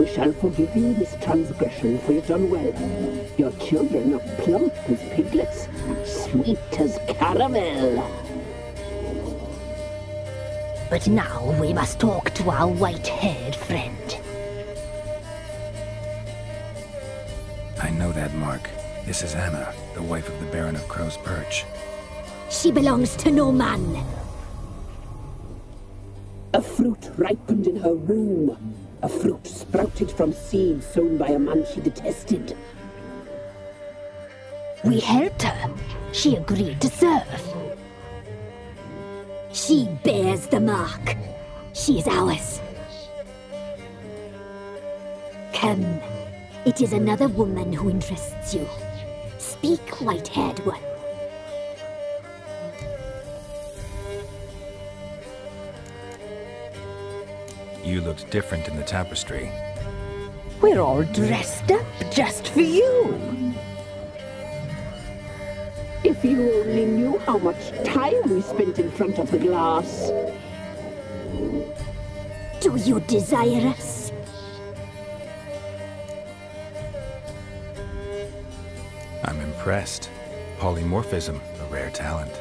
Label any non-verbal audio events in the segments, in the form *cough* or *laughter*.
We shall forgive you this transgression, for you've done well. Your children are plump as piglets, sweet as caramel. But now we must talk to our white-haired friend. I know that mark. This is Anna, the wife of the Baron of Crow's Perch. She belongs to no man. A fruit ripened in her womb. A fruit sprouted from seeds sown by a man she detested. We helped her. She agreed to serve. She bears the mark. She is ours. Come. It is another woman who interests you. Speak, white-haired one. You looked different in the tapestry. We're all dressed up just for you. If you only knew how much time we spent in front of the glass. Do you desire us? I'm impressed. Polymorphism, a rare talent.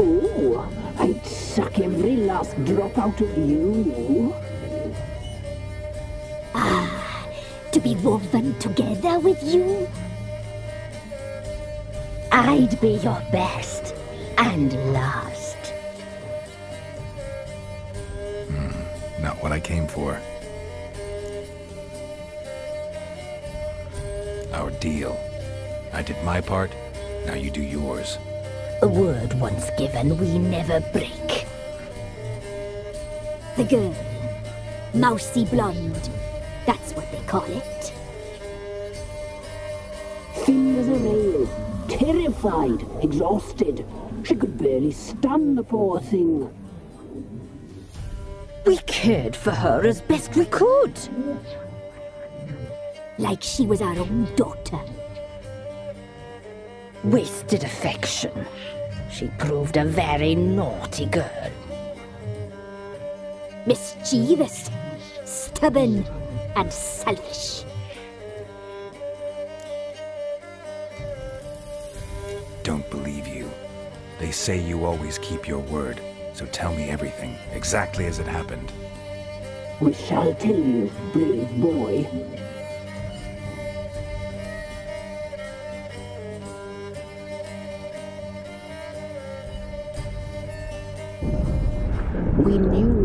Oh, I'd suck every last drop out of you. Ah, To be woven together with you? I'd be your best and last. Hmm, Not what I came for. Our deal. I did my part, now you do yours. A word once given, we never break. The girl. Mousy blonde. That's what they call it. Thin as a rail, terrified, exhausted. She could barely stand the poor thing. We cared for her as best we could. Like she was our own daughter. Wasted affection. She proved a very naughty girl. Mischievous, stubborn, and selfish. Don't believe you. They say you always keep your word, so tell me everything, exactly as it happened. We shall tell you, brave boy.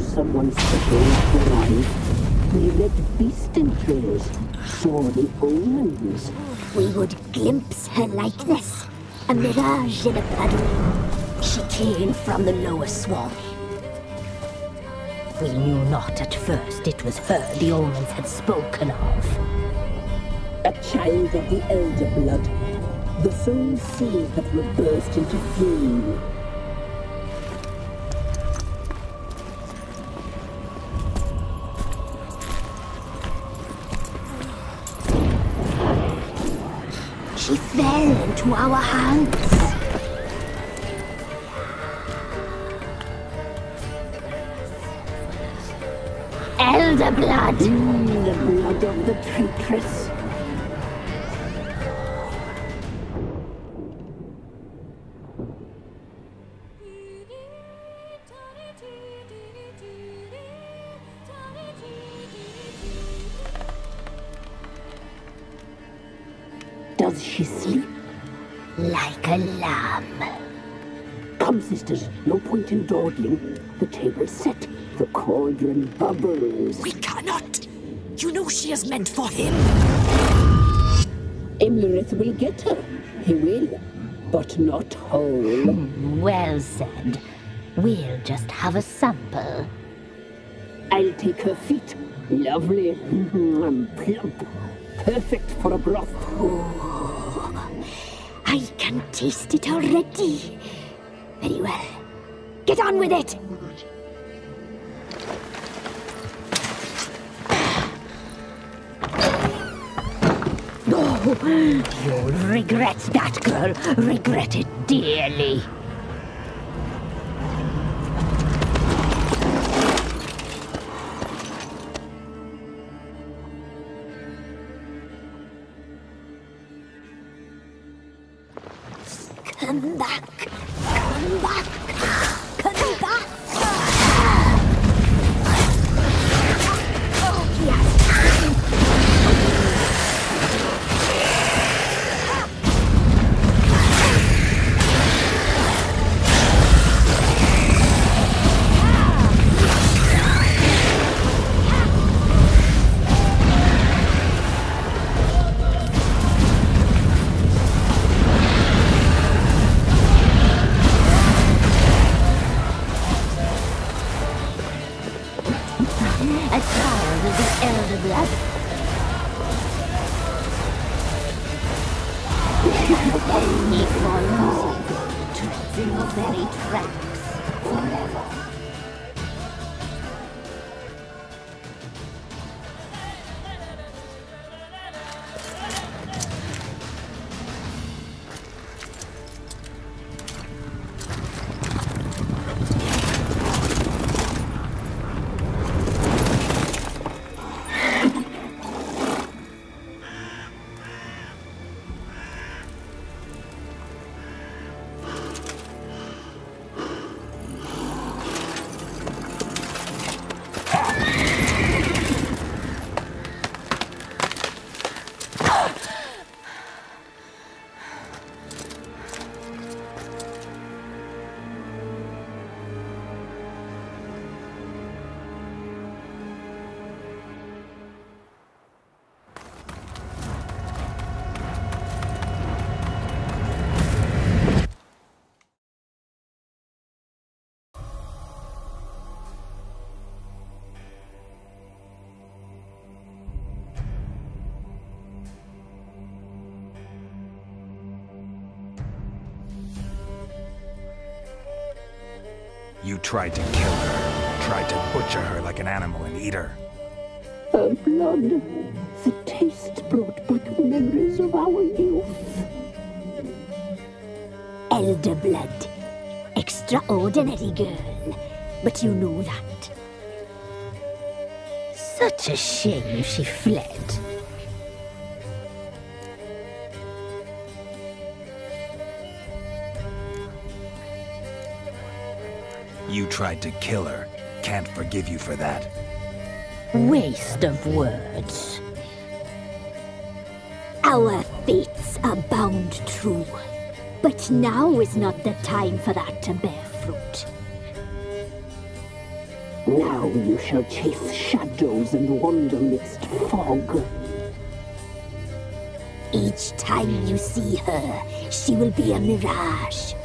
Someone special was alive. We read beast entrails, saw the omens. We would glimpse her likeness, a mirage in a puddle. She came from the lower swamp. We knew not at first it was her the omens had spoken of. A child of the elder blood. The soul seed that will burst into flame. Into our hands. Elder blood! Mm, the blood of the traitress. Does she sleep? Like a lamb. Come, sisters, no point in dawdling. The table's set. The cauldron bubbles. We cannot. You know she is meant for him. Imlerith will get her. He will. But not whole. Well said. We'll just have a sample. I'll take her feet. Lovely and *laughs* plump. Perfect for a broth. I can taste it already. Very well. Get on with it! Oh, you'll regret that, girl. Regret it dearly. Come back. Very You tried to kill her. Tried to butcher her like an animal and eat her. Her blood. The taste brought back memories of our youth. Elder blood. Extraordinary girl. But you know that. Such a shame she fled. You tried to kill her. Can't forgive you for that. Waste of words. Our fates are bound true. But now is not the time for that to bear fruit. Now you shall chase shadows and wander midst fog. Each time you see her, she will be a mirage.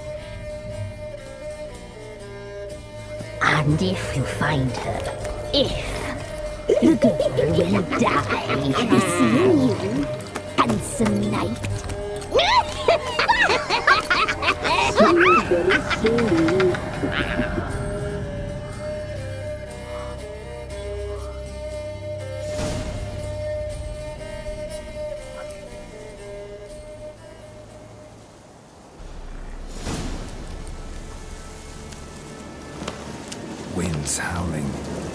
And if you find her, if the girl will die, seeing you, handsome knight. *laughs* Very soon. Winds howling.